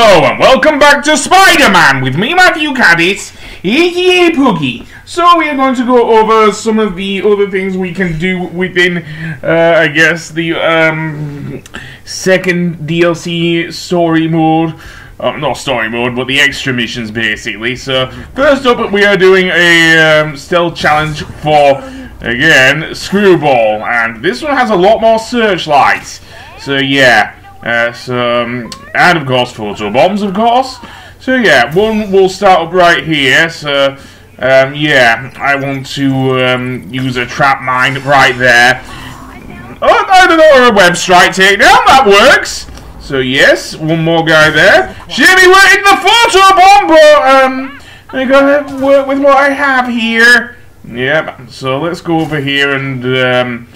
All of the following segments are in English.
Hello and welcome back to Spider-Man with me, Matthew Caddis, aka Puggy. So we are going to go over some of the other things we can do within, uh, I guess, the um, second DLC story mode. Uh, not story mode, but the extra missions, basically. So, first up, we are doing a um, stealth challenge for, again, Screwball. And this one has a lot more searchlights. So, yeah. So, um, and of course, photo bombs, of course. So yeah, one will start up right here. So um, yeah, I want to um, use a trap mine right there. Oh, I don't know, a web strike takedown. That works. So yes, one more guy there. Jimmy, we're in the photo bomb, but um, I gotta work with what I have here. Yep. So let's go over here and um,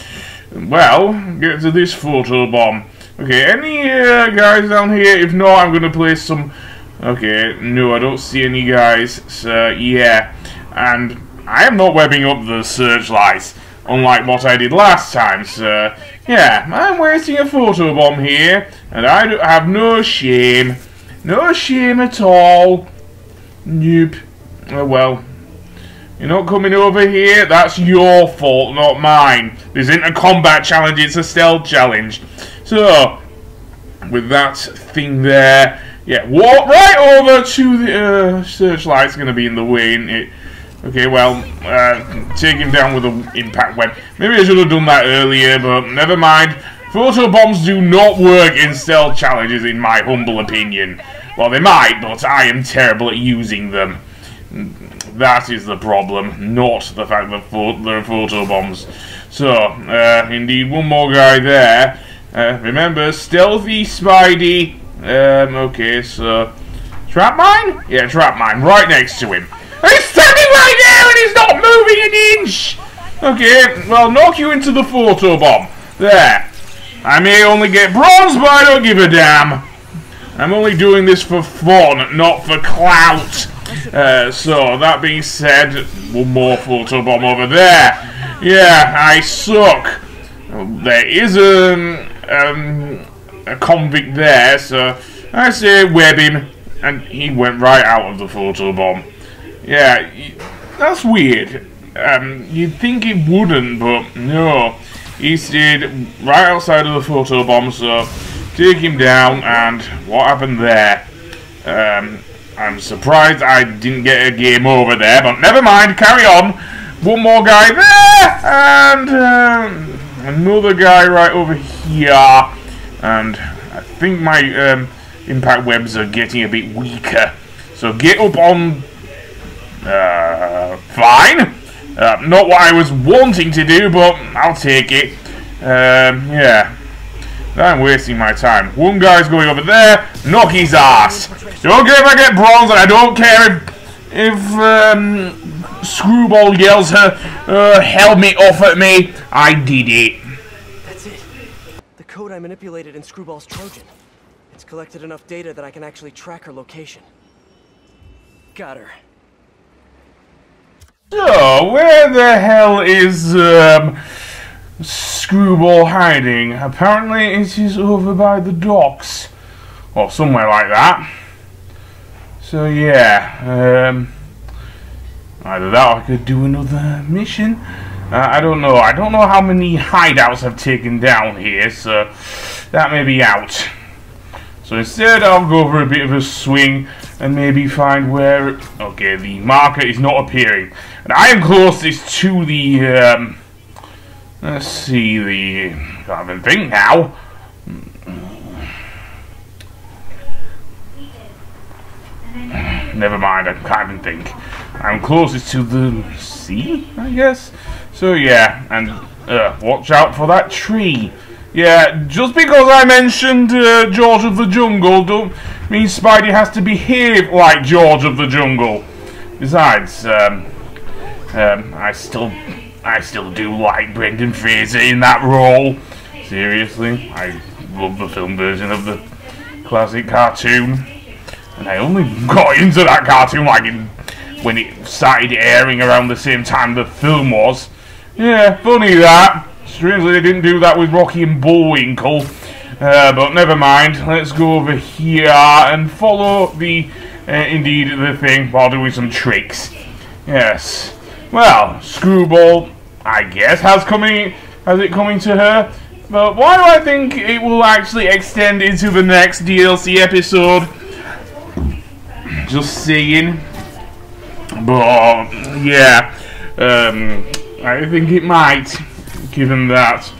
well, get to this photo bomb. Okay, any uh, guys down here? If not, I'm gonna play some... Okay, no, I don't see any guys. So, yeah. And I am not webbing up the searchlights, unlike what I did last time, so... Yeah, I'm wasting a photo bomb here, and I don't have no shame. No shame at all. Nope. Oh well. You're not coming over here? That's your fault, not mine. This isn't a combat challenge, it's a stealth challenge. So, with that thing there, yeah, walk right over to the uh, searchlight's going to be in the way, isn't it? Okay, well, uh, take him down with an impact web. Maybe I should have done that earlier, but never mind. Photo bombs do not work in stealth challenges, in my humble opinion. Well, they might, but I am terrible at using them. That is the problem, not the fact that there are photo bombs. So, uh, indeed, one more guy there. Uh, remember, stealthy Spidey. Um, okay, so... Trap mine? Yeah, trap mine, right next to him. He's standing right there and he's not moving an inch! Okay, well, knock you into the photo bomb. There. I may only get bronze, but I don't give a damn. I'm only doing this for fun, not for clout. Uh, so, that being said, one more photo bomb over there. Yeah, I suck. There is a, um, a convict there, so I say web him, and he went right out of the photo bomb. Yeah, that's weird. Um, you'd think it wouldn't, but no. He stayed right outside of the photo bomb, so take him down, and what happened there? Um, I'm surprised I didn't get a game over there, but never mind, carry on. One more guy there, and... Um, another guy right over here, and I think my um, impact webs are getting a bit weaker. So get up on... Uh, fine. Uh, not what I was wanting to do, but I'll take it. Um, yeah. I'm wasting my time. One guy's going over there. Knock his ass. Don't care if I get bronze, and I don't care if, if um, Screwball yells her uh, me! off at me. I did it. That's it. The code I manipulated in Screwball's Trojan. It's collected enough data that I can actually track her location. Got her. So, where the hell is, um, Screwball hiding? Apparently it is over by the docks. Or somewhere like that. So, yeah, um, either that or I could do another mission. Uh, I don't know. I don't know how many hideouts I've taken down here, so that may be out. So instead, I'll go for a bit of a swing and maybe find where... Okay, the marker is not appearing. And I am closest to the... Um, let's see, the... I can't even think now. Never mind, I can't even think. I'm closest to the sea, I guess? So yeah, and uh, watch out for that tree. Yeah, just because I mentioned uh, George of the Jungle don't mean Spidey has to behave like George of the Jungle. Besides, um, um, I still, I still do like Brendan Fraser in that role. Seriously, I love the film version of the classic cartoon, and I only got into that cartoon like in, when it started airing around the same time the film was. Yeah, funny that. Strangely, they didn't do that with Rocky and Bullwinkle. Uh, but never mind. Let's go over here and follow the, uh, indeed, the thing while doing some tricks. Yes. Well, Screwball, I guess, has coming, has it coming to her. But why do I think it will actually extend into the next DLC episode? Just saying. But yeah, um, I think it might, given that.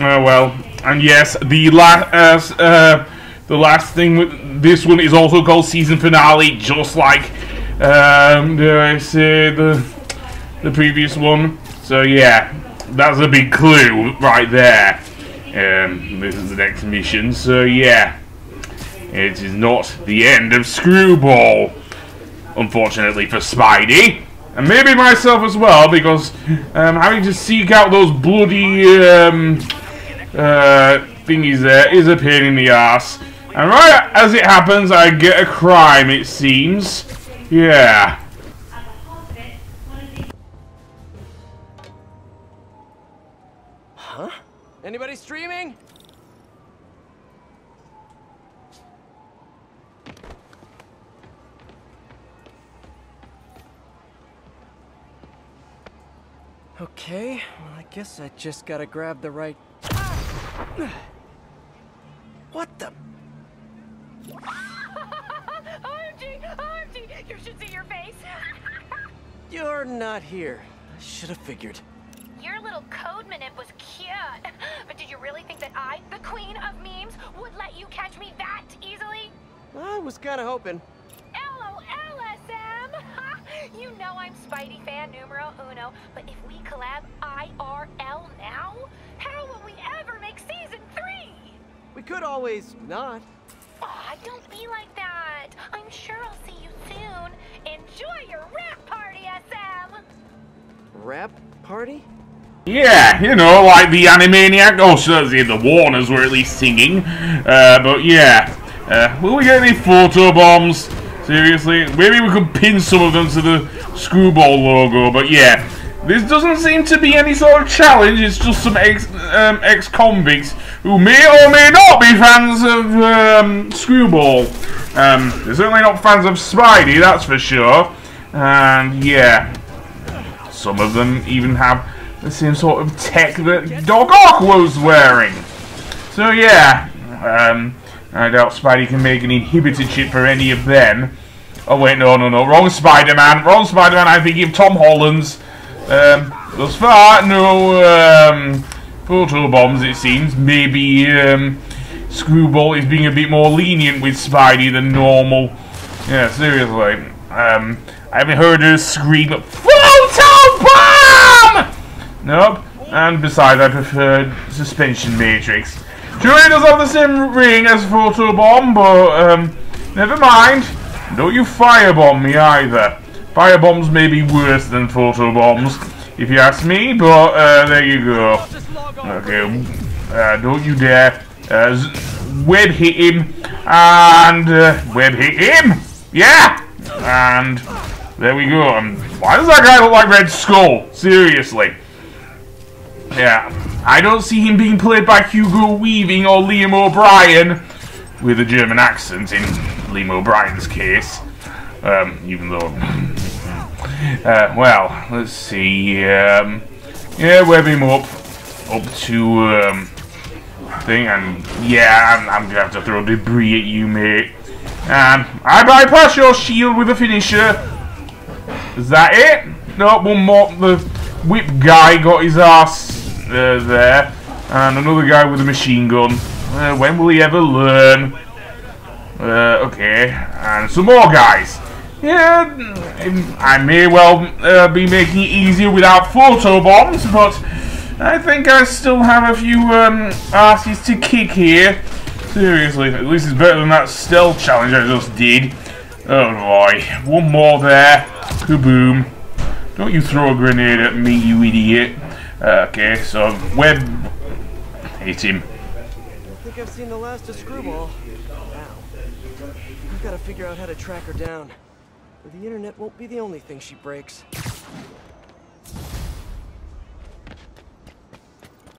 Oh well, and yes, the last uh, uh, the last thing with this one is also called season finale, just like um, say the the previous one? So yeah, that's a big clue right there. Um, this is the next mission, so yeah, it is not the end of Screwball, unfortunately for Spidey. And maybe myself as well, because um, having to seek out those bloody um, uh, thingies there is a pain in the ass. And right as it happens, I get a crime, it seems. Yeah. Huh? Anybody streaming? Okay, well, I guess I just gotta grab the right... What the... OMG! OMG! You should see your face! You're not here. I should have figured. your little code manip was cute. But did you really think that I, the queen of memes, would let you catch me that easily? I was kinda hoping. LOL, SM! you know I'm Spidey fan numero uno, but if we collab IRL now, how will we ever make season three? We could always not. Aw, don't be like that. I'm sure I'll see you soon. Enjoy your rap party, SM! Rap party? Yeah, you know, like the Animaniac. Oh, certainly the Warners were at least singing. Uh, but yeah. Uh, will we get any photo bombs? Seriously? Maybe we could pin some of them to the Screwball logo, but yeah. This doesn't seem to be any sort of challenge, it's just some ex, um, ex-convicts who may or may not be fans of um, Screwball. Um, they're certainly not fans of Spidey, that's for sure. And yeah, some of them even have the same sort of tech that Doc Ock was wearing. So yeah, um, I doubt Spidey can make an inhibitor chip for any of them. Oh wait, no, no, no, wrong Spider-Man, wrong Spider-Man, I'm thinking of Tom Holland's. Um, thus far, no um, photo bombs, it seems. Maybe um, Screwball is being a bit more lenient with Spidey than normal. Yeah, seriously. Um, I haven't heard her scream, Photo bomb! Nope. And besides, I prefer suspension matrix. Sure, it does have the same ring as photo bomb, but um, never mind. Don't you firebomb me either. Firebombs may be worse than photo bombs, if you ask me, but uh, there you go. Okay, uh, don't you dare uh, web hit him, and uh, web hit him. Yeah, and there we go. Um, why does that guy look like Red Skull? Seriously. Yeah, I don't see him being played by Hugo Weaving or Liam O'Brien with a German accent in Liam O'Brien's case. Um, even though, uh, well, let's see. Um, yeah, web him up, up to um, thing, and yeah, I'm, I'm, gonna have to throw debris at you, mate. And I bypass your shield with a finisher. Is that it? No, one more. The whip guy got his ass uh, there, and another guy with a machine gun. Uh, when will he ever learn? Uh, okay, and some more guys. Yeah, I may well uh, be making it easier without photo bombs, but I think I still have a few um, asses to kick here. Seriously, at least it's better than that stealth challenge I just did. Oh boy, one more there. Kaboom. Don't you throw a grenade at me, you idiot. Uh, okay, so web hit him. I think I've seen the last of Screwball. Gotta figure out how to track her down. The internet won't be the only thing she breaks.